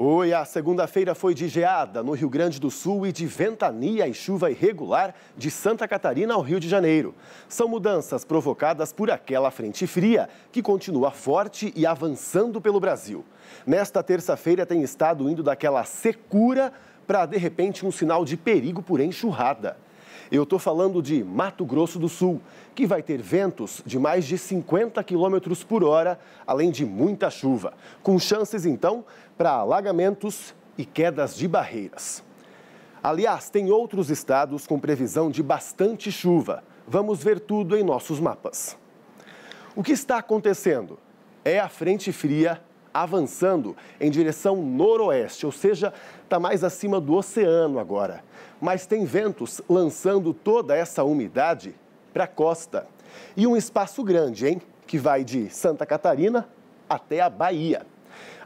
Oi, a segunda-feira foi de geada no Rio Grande do Sul e de ventania e chuva irregular de Santa Catarina ao Rio de Janeiro. São mudanças provocadas por aquela frente fria que continua forte e avançando pelo Brasil. Nesta terça-feira tem estado indo daquela secura para, de repente, um sinal de perigo por enxurrada. Eu estou falando de Mato Grosso do Sul, que vai ter ventos de mais de 50 quilômetros por hora, além de muita chuva, com chances então para alagamentos e quedas de barreiras. Aliás, tem outros estados com previsão de bastante chuva. Vamos ver tudo em nossos mapas. O que está acontecendo? É a frente fria avançando em direção noroeste, ou seja, está mais acima do oceano agora. Mas tem ventos lançando toda essa umidade para a costa. E um espaço grande, hein? Que vai de Santa Catarina até a Bahia.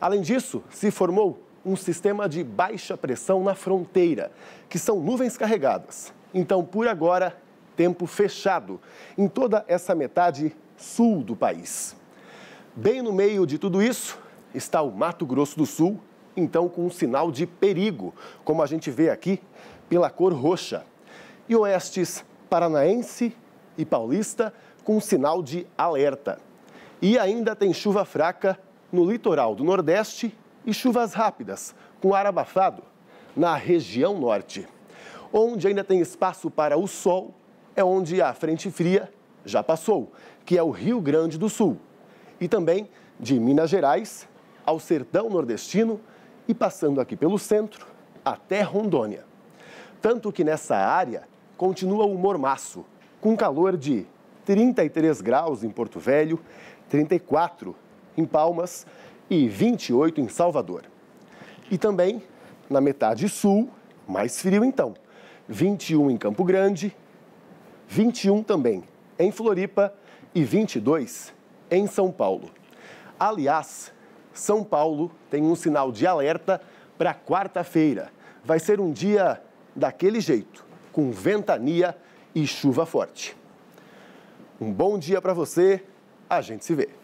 Além disso, se formou um sistema de baixa pressão na fronteira, que são nuvens carregadas. Então, por agora, tempo fechado em toda essa metade sul do país. Bem no meio de tudo isso, está o Mato Grosso do Sul, então com um sinal de perigo, como a gente vê aqui pela cor roxa. E oestes paranaense e paulista com um sinal de alerta. E ainda tem chuva fraca no litoral do Nordeste e chuvas rápidas, com ar abafado, na região norte. Onde ainda tem espaço para o sol é onde a frente fria já passou, que é o Rio Grande do Sul. E também de Minas Gerais ao sertão nordestino e passando aqui pelo centro até Rondônia. Tanto que nessa área continua o mormaço, com calor de 33 graus em Porto Velho, 34 em Palmas e 28 em Salvador. E também na metade sul, mais frio então, 21 em Campo Grande, 21 também em Floripa e 22 em São Paulo. Aliás, são Paulo tem um sinal de alerta para quarta-feira. Vai ser um dia daquele jeito, com ventania e chuva forte. Um bom dia para você, a gente se vê.